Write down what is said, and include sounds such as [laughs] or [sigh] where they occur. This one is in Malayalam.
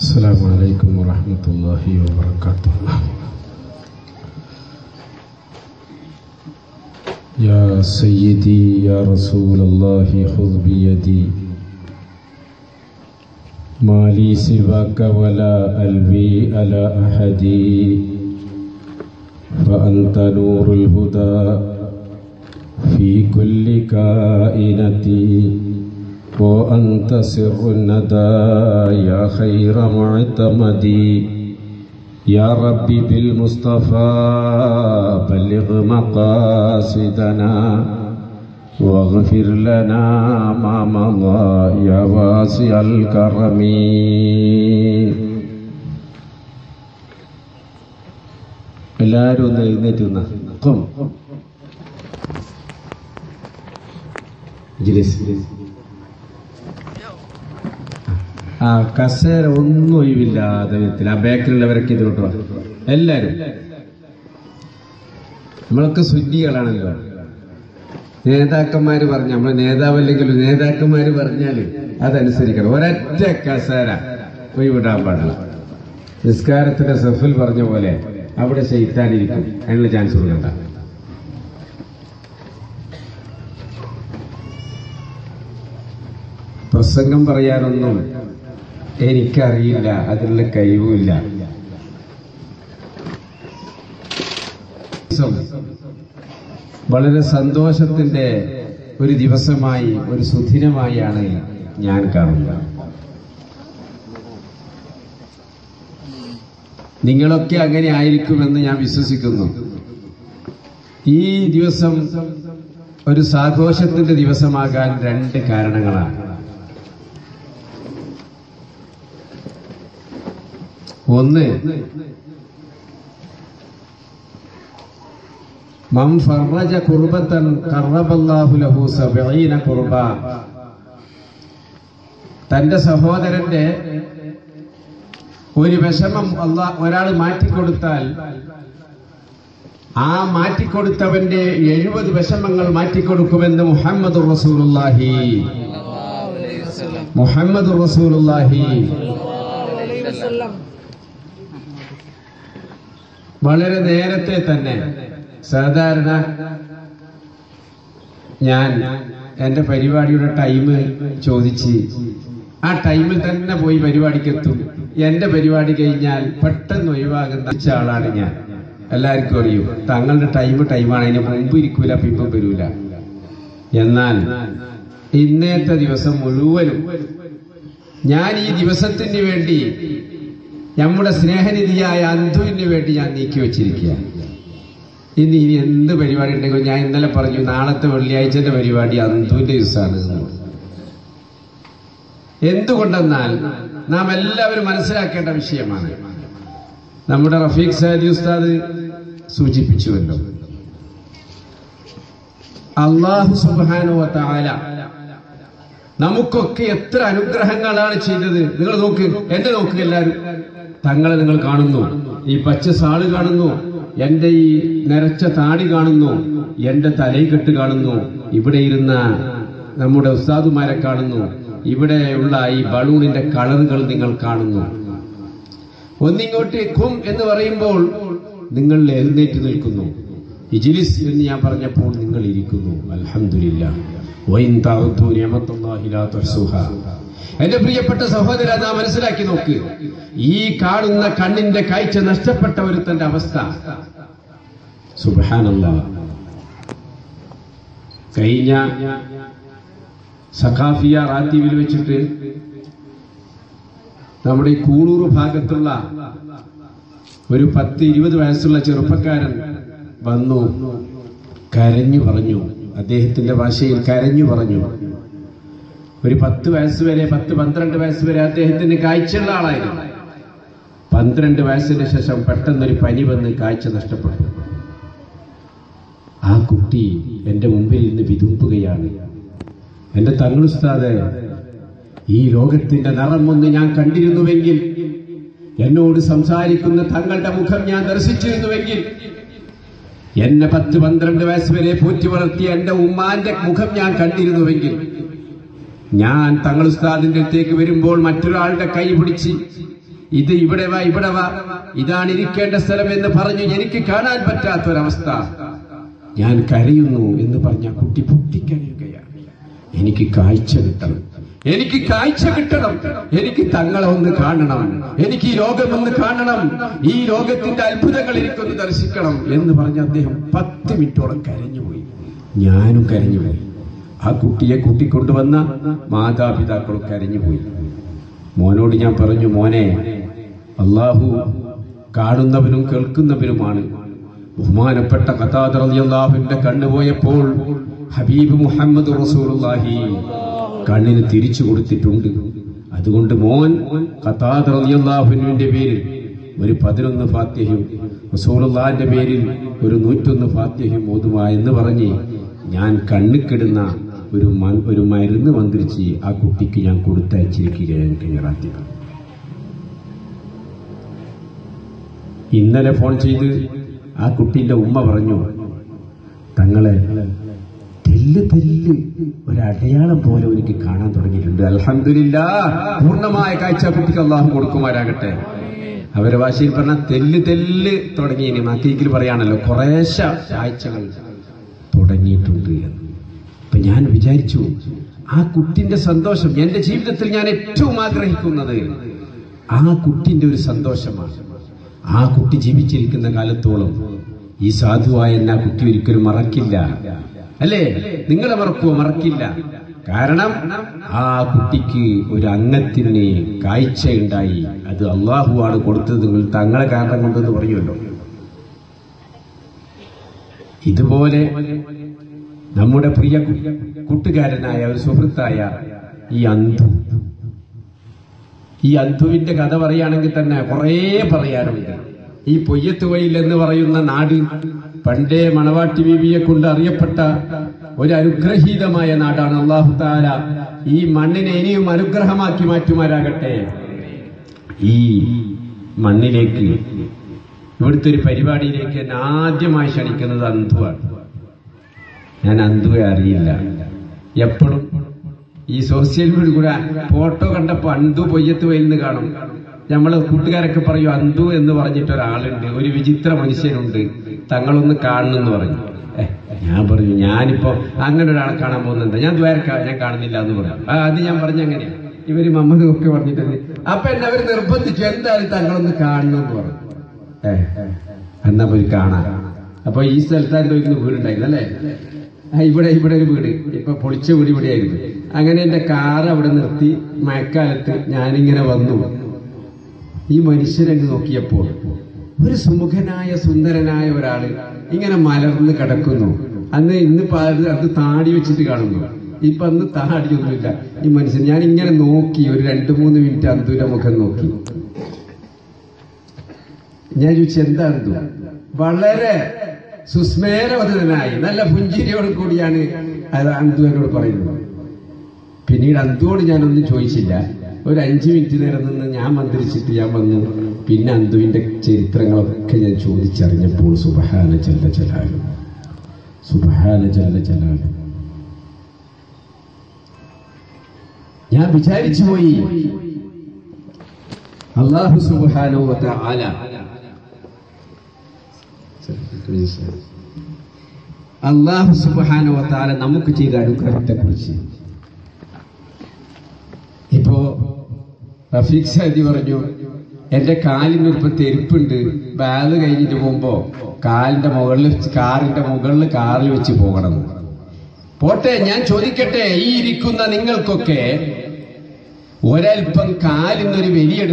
السلام عليكم ورحمة الله وبركاته يا سيدي يا رسول الله خذ بيدي ما لي سواك ولا ألوي على أحد فأنت نور الهدى في كل كائنتي وأنت سر الندى يا خير معتمدي يا ربي بالمصطفى بلغ مقاصدنا واغفر لنا ما مضى يا واسع الكرم എല്ലാവരും ഒന്ന് എഴുന്നേറ്റ് നിന്ന കൊം ജിലിസ് ആ കസേര ഒന്നും ഒഴിവില്ലാതെ വിധത്തിൽ ആ ബേക്കറിയിലുള്ളവരൊക്കെ ഇതിലോട്ട് വാ. എല്ലാരും. നമ്മളൊക്കെ സുജികളാണല്ലോ നേതാക്കന്മാര് പറഞ്ഞ നമ്മളെ നേതാവല്ലെങ്കിലും നേതാക്കന്മാര് പറഞ്ഞാൽ അതനുസരിക്കണം. ഒരൊറ്റ കസേര ഒഴിവിടാൻ പാടില്ല. നിസ്കാരത്തിന്റെ സഫിൽ പറഞ്ഞ പോലെ അവിടെ ചെയ്ത്താനിരിക്കും അതിനുള്ള ചാൻസ് കൊടുക്കണ്ട പ്രസംഗം പറയാനൊന്നും എനിക്കറിയില്ല അതിനുള്ള കഴിവുമില്ല. വളരെ സന്തോഷത്തിന്റെ ഒരു ദിവസമായി ഒരു സുദിനമായാണ് ഞാൻ കാണുന്നത്. നിങ്ങളൊക്കെ അങ്ങനെ ആയിരിക്കുമെന്ന് ഞാൻ വിശ്വസിക്കുന്നു. ഈ ദിവസം ഒരു സാഘോഷത്തിന്റെ ദിവസമാകാൻ രണ്ട് കാരണങ്ങളാണ്. ഒന്ന്. മം ഫറജ കുർബത്തൻ കറബല്ലാഹു ലഹു സബഈന കുർബ. തന്റെ സഹോദരന്റെ ഒരു വിഷമം അള്ളാ ഒരാൾ മാറ്റിക്കൊടുത്താൽ ആ മാറ്റിക്കൊടുത്തവന്റെ എഴുപത് വിഷമങ്ങൾ മാറ്റിക്കൊടുക്കുമെന്ന് മുഹമ്മദ് റസൂലുല്ലാഹി മുഹമ്മദ് റസൂലുള്ളാഹി. വളരെ നേരത്തെ തന്നെ സാധാരണ ഞാൻ എന്റെ പരിപാടിയുടെ ടൈം ചോദിച്ച് ആ ടൈമിൽ തന്നെ പോയി പരിപാടിക്ക് എത്തും. എന്റെ പരിപാടി കഴിഞ്ഞാൽ പെട്ടെന്ന് ഒഴിവാകുന്ന ആളാണ് ഞാൻ. എല്ലാവർക്കും അറിയൂ. തങ്ങളുടെ ടൈം ടൈമാണ്. അതിന് മുമ്പ് ഇരിക്കൂല പിമ്പം വരൂല. എന്നാൽ ഇന്നത്തെ ദിവസം മുഴുവനും ഞാൻ ഈ ദിവസത്തിന് വേണ്ടി നമ്മുടെ സ്നേഹനിധിയായ അന്ധുവിന് വേണ്ടി ഞാൻ നീക്കി വെച്ചിരിക്കുക ഇനി ഇനി എന്ത് പരിപാടി ഉണ്ടെങ്കിലും ഞാൻ ഇന്നലെ പറഞ്ഞു നാളത്തെ വെള്ളിയാഴ്ചന്റെ പരിപാടി അന്ധുവിന്റെ ദിവസമാണ്. എന്തുകൊണ്ടെന്നാൽ നാം എല്ലാവരും മനസ്സിലാക്കേണ്ട വിഷയമാണ്. നമ്മുടെ റഫീഖ് സാദി ഉസ്താദ് സൂചിപ്പിച്ചുവല്ലോ അള്ളാഹു സുബാനോ താല നമുക്കൊക്കെ എത്ര അനുഗ്രഹങ്ങളാണ് ചെയ്തത്. നിങ്ങൾ നോക്ക് എന്നെ നോക്കുക എല്ലാവരും. തങ്ങളെ നിങ്ങൾ കാണുന്നു. ഈ പച്ച സാൾ കാണുന്നു. എന്റെ ഈ നിറച്ച താടി കാണുന്നു. എന്റെ തലയിക്കെട്ട് കാണുന്നു. ഇവിടെ ഇരുന്ന നമ്മുടെ ഉസ്താദുമാരെ കാണുന്നു. ഇവിടെയുള്ള ഈ ബലൂണിന്റെ കളറുകൾ നിങ്ങൾ കാണുന്നു. ഒന്നിങ്ങോട്ട് ഖും എന്ന് പറയുമ്പോൾ നിങ്ങൾ എഴുന്നേറ്റ് നിൽക്കുന്നു. ഇജിലിസ് എന്ന് ഞാൻ പറഞ്ഞപ്പോൾ നിങ്ങൾ ഇരിക്കുന്നു. അൽഹംദുലില്ലാ എന്റെ പ്രിയപ്പെട്ട സഹോദര നാം മനസ്സിലാക്കി നോക്ക്. ഈ കാണുന്ന കണ്ണിന്റെ കാഴ്ച നഷ്ടപ്പെട്ട ഒരുത്തന്റെ അവസ്ഥ. കഴിഞ്ഞ സഖാഫിയ റാത്തീവിൽ വെച്ചിട്ട് നമ്മുടെ കൂളൂർ ഭാഗത്തുള്ള ഒരു പത്ത് ഇരുപത് വയസ്സുള്ള ചെറുപ്പക്കാരൻ വന്നു. കരഞ്ഞു പറഞ്ഞു. അദ്ദേഹത്തിന്റെ ഭാഷയിൽ കരഞ്ഞു പറഞ്ഞു. ഒരു പത്ത് വയസ്സ് വരെ പത്ത് പന്ത്രണ്ട് വയസ്സ് വരെ അദ്ദേഹത്തിന് കാഴ്ചയുള്ള ആളായിരുന്നു. പന്ത്രണ്ട് വയസ്സിന് ശേഷം പെട്ടെന്നൊരു പനി വന്ന് കാഴ്ച നഷ്ടപ്പെട്ടു. ആ കുട്ടി എന്റെ മുമ്പിൽ ഇന്ന് വിതുമ്പുകയാണ്. എന്റെ തങ്ങളുസ്താദ് ഈ ലോകത്തിന്റെ നിറം ഒന്ന് ഞാൻ കണ്ടിരുന്നുവെങ്കിൽ എന്നോട് സംസാരിക്കുന്ന തങ്ങളുടെ മുഖം ഞാൻ ദർശിച്ചിരുന്നുവെങ്കിൽ എന്നെ പത്ത് പന്ത്രണ്ട് വയസ്സ് വരെ പോറ്റി വളർത്തിയ എന്റെ ഉമ്മാന്റെ മുഖം ഞാൻ കണ്ടിരുന്നുവെങ്കിൽ ഞാൻ തങ്ങൾ ഉസ്താദിന്റെ അടുത്തേക്ക് വരുമ്പോൾ മറ്റൊരാളുടെ കൈ പിടിച്ച് ഇത് ഇവിടെ വാ ഇവിടെ വാ. ഇതാണ് ഇരിക്കേണ്ട സ്ഥലം എന്ന് പറഞ്ഞു എനിക്ക് കാണാൻ പറ്റാത്തൊരവസ്ഥ. ഞാൻ കരയുന്നു എന്ന് പറഞ്ഞ കുട്ടി പൊട്ടിക്കരയുകയാണ്. എനിക്ക് കാഴ്ച കിട്ടണം. എനിക്ക് കാഴ്ച കിട്ടണം. എനിക്ക് തങ്ങളെ ഒന്ന് കാണണം. എനിക്ക് ഈ ലോകം ഒന്ന് കാണണം. ഈ ലോകത്തിന്റെ അത്ഭുതങ്ങൾ എനിക്കൊന്ന് ദർശിക്കണം. എന്ന് പറഞ്ഞ അദ്ദേഹം പത്ത് മിനിറ്റോളം കരഞ്ഞുപോയി. ഞാനും കരഞ്ഞുപോയി ആ കുട്ടിയെ കൂട്ടിക്കൊണ്ടുവന്ന മാതാപിതാക്കളും കരഞ്ഞുപോയി മോനോട് ഞാൻ പറഞ്ഞു മോനെ അള്ളാഹു കാണുന്നവനും കേൾക്കുന്നവനുമാണ്. ബഹുമാനപ്പെട്ട കഥാതറിയാഹുവിന്റെ കണ്ണു പോയപ്പോൾ ഹബീബ് മുഹമ്മദ് റസൂലുള്ളാഹി കണ്ണിന് തിരിച്ചു കൊടുത്തിട്ടുണ്ട്. അതുകൊണ്ട് മോൻ കഥാതറിയാഹുവിന്റെ പേരിൽ ഒരു പതിനൊന്ന് ഫാത്യഹ്യം റസൂലുള്ളാഹിന്റെ പേരിൽ ഒരു നൂറ്റൊന്ന് ഫാത്യഹ്യം ഓതുക എന്ന് പറഞ്ഞ് ഞാൻ കണ്ണിക്കിടുന്ന ഒരു ഒരു മരുന്ന് മന്ത്രിച്ച് ആ കുട്ടിക്ക് ഞാൻ കൊടുത്തയച്ചിരിക്കുകയാണ് കയ്യറാത്തിയത് ഇന്നലെ ഫോൺ ചെയ്ത് ആ കുട്ടിന്റെ ഉമ്മ പറഞ്ഞു തങ്ങളെ തെല്ല് തെല്ല് ഒരടയാളം പോലെ എനിക്ക് കാണാൻ തുടങ്ങിയിട്ടുണ്ട്. അലഹമില്ല പൂർണമായ കാഴ്ച കുട്ടിക്ക് അള്ളാഹു കൊടുക്കുമാരാകട്ടെ അവരെ ഭാഷയിൽ പറഞ്ഞ തെല്ല് തെല്ല് തുടങ്ങി ഇനി മക്കീക്കിൽ പറയാണല്ലോ കുറേശ്ശ കാഴ്ചകൾ തുടങ്ങിയിട്ടുണ്ട് എന്ന്. ഞാൻ വിചാരിച്ചു ആ കുട്ടിന്റെ സന്തോഷം എന്റെ ജീവിതത്തിൽ ഞാൻ ഏറ്റവും ആഗ്രഹിക്കുന്നത്. ആ കുട്ടിന്റെ ഒരു സന്തോഷമാണ്. ആ കുട്ടി ജീവിച്ചിരിക്കുന്ന കാലത്തോളം ഈ സാധുവായ എന്നാ കുട്ടി ഒരിക്കലും മറക്കില്ല. അല്ലേ? നിങ്ങളെ മറക്കുവോ? മറക്കില്ല. കാരണം ആ കുട്ടിക്ക് ഒരു അംഗത്തിന് കാഴ്ചയുണ്ടായി. അത് അള്ളാഹുവാണ് കൊടുത്തത്. നിങ്ങൾ തങ്ങളെ കാരണം കൊണ്ടെന്ന് പറയുമല്ലോ. ഇതുപോലെ നമ്മുടെ പ്രിയ കൂട്ടുകാരനായ ഒരു സുഹൃത്തായ ഈ അന്ധു. ഈ അന്ധുവിന്റെ കഥ പറയുകയാണെങ്കിൽ തന്നെ കുറേ പറയാറുണ്ട്. ഈ പൊയ്യത്തുവയിൽ എന്ന് പറയുന്ന നാട് പണ്ടേ മണവാട്ടി ബീവിയെ കൊണ്ട് അറിയപ്പെട്ട ഒരു അനുഗ്രഹീതമായ നാടാണ്. അള്ളാഹു താര ഈ മണ്ണിനെ ഇനിയും അനുഗ്രഹമാക്കി മാറ്റുമാരാകട്ടെ ഈ മണ്ണിലേക്ക് ഇവിടുത്തെ ഒരു പരിപാടിയിലേക്ക് ആദ്യമായി ക്ഷണിക്കുന്നത് അന്ധുവാണ്. ഞാൻ അന്തുവെ അറിയില്ല. എപ്പോഴും ഈ സോഷ്യൽ മീഡിയ കൂടെ ഫോട്ടോ കണ്ടപ്പോ അന്തു പൊയ്യത്ത് വയലിന്ന് കാണും. നമ്മൾ കൂട്ടുകാരൊക്കെ പറയും അന്തു എന്ന് പറഞ്ഞിട്ട് ഒരാളുണ്ട്. ഒരു വിചിത്ര മനുഷ്യനുണ്ട്. തങ്ങളൊന്ന് കാണണം എന്ന് പറഞ്ഞു ഞാൻ പറഞ്ഞു ഞാനിപ്പോ അങ്ങനെ ഒരാളെ കാണാൻ പോകുന്നുണ്ട് ഞാൻ ദ്വാരക്ക ഞാൻ കാണുന്നില്ല എന്ന് പറഞ്ഞു അത് ഞാൻ പറഞ്ഞ അങ്ങനെയാ. ഇവർ മമ്മദ് ഒക്കെ പറഞ്ഞിട്ടുണ്ട്. അപ്പൊ എന്നെ അവർ നിർബന്ധിച്ചു എന്തായാലും തങ്ങളൊന്ന് കാണണം എന്ന് പറഞ്ഞു ഏഹ് എന്നാ പോയി കാണാ. അപ്പൊ ഈ സ്ഥലത്താന്റെ ഒരു വീടുണ്ടായിരുന്നു അല്ലേ? [laughs] ഇവിടെ ഇവിടെ ഒരു വീട്. ഇപ്പൊ പൊളിച്ച വീട് ഇവിടെയായിരുന്നു. അങ്ങനെ എന്റെ കാർ അവിടെ നിർത്തി മഴക്കാലത്ത് ഞാനിങ്ങനെ വന്നു. ഈ മനുഷ്യരങ്ങ് നോക്കിയപ്പോൾ ഒരു സുമുഖനായ സുന്ദരനായ ഒരാൾ ഇങ്ങനെ മലർന്ന് കിടക്കുന്നു. അന്ന് ഇന്ന് അത് താടി വെച്ചിട്ട് കാണുന്നു. ഇപ്പൊ അന്ന് താടിയൊന്നുമില്ല. ഈ മനുഷ്യൻ ഞാൻ ഇങ്ങനെ നോക്കി ഒരു രണ്ടു മൂന്ന് മിനിറ്റ് അന്തുവിന്റെ മുഖം നോക്കി. ഞാൻ ചോദിച്ചു എന്താ അന്തു വളരെ സുസ്മേരവതനായി നല്ല പുഞ്ചിരിയോട് കൂടിയാണ് അത് അന്തു എന്നോട് പറയുന്നത്. പിന്നീട് അന്തുവോട് ഞാനൊന്നും ചോദിച്ചില്ല. ഒരു അഞ്ചു മിനിറ്റ് നേരം നിന്ന് ഞാൻ മന്ത്രിച്ചിട്ട് ഞാൻ വന്നു. പിന്നെ അന്തുവിന്റെ ചരിത്രങ്ങളൊക്കെ ഞാൻ ചോദിച്ചറിഞ്ഞപ്പോൾ സുബഹാന ചല്ല ചലാലും സുബഹാന ചല്ല ചലാലും ഞാൻ വിചാരിച്ചു പോയി. അള്ളാഹു സുബഹാനോ ആല അള്ളാഹു സുബാനോ നമുക്ക് ചെയ്ത അനുഗ്രഹത്തെ കുറിച്ച് ഇപ്പോ റഫീഖ് സാദി പറഞ്ഞു എന്റെ കാലിന് ഇപ്പൊ തെരുപ്പുണ്ട് ബാഗ് കഴിഞ്ഞിട്ട് പോകുമ്പോ കാലിന്റെ മുകളിൽ കാറിന്റെ മുകളിൽ കാറിൽ വെച്ച് പോകണം. പോട്ടെ ഞാൻ ചോദിക്കട്ടെ ഈ ഇരിക്കുന്ന നിങ്ങൾക്കൊക്കെ ഒരൽപ്പം കാലിന്നൊരു വലിയെടുത്ത്